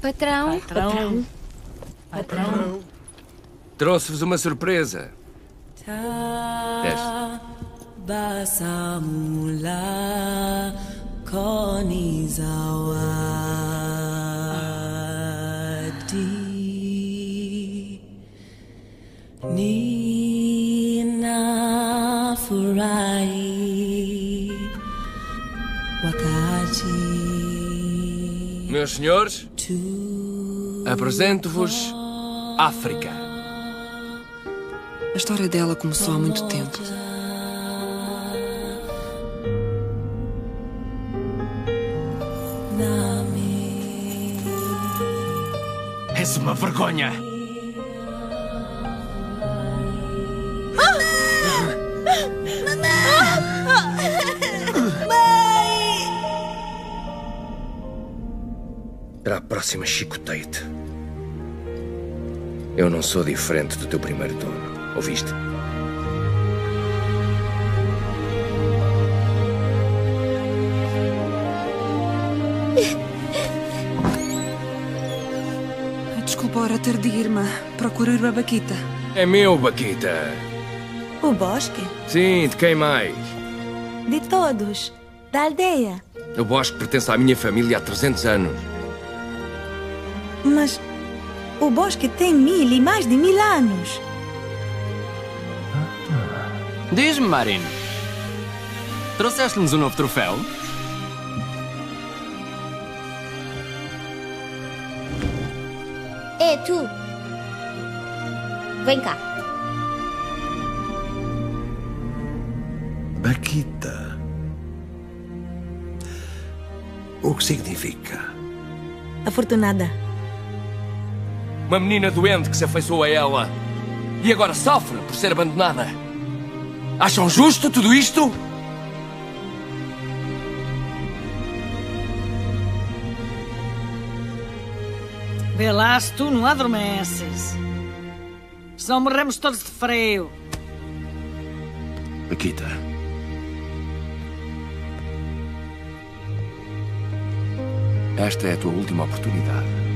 Patrão. Patrão. Patrão. Trouxe-vos uma surpresa. Desce. Basamula Meus senhores, apresento-vos África. A história dela começou há muito tempo. És uma vergonha. Para a próxima chicoteite. Eu não sou diferente do teu primeiro dono. Ouviste? Desculpa a hora ir, irmã. Procuro ir Babaquita. É meu, Baquita. O bosque? Sim, de quem mais? De todos. Da aldeia. O bosque pertence à minha família há 300 anos. Mas o bosque tem mil e mais de mil anos. Diz-me, Marino. Trouxeste-nos um novo troféu? É tu. Vem cá. Baquita. O que significa? Afortunada. Uma menina doente que se afeiçoou a ela. E agora sofre por ser abandonada. Acham justo tudo isto? Vê lá se tu não adormeces. Senão morremos todos de frio. Baquita. Esta é a tua última oportunidade.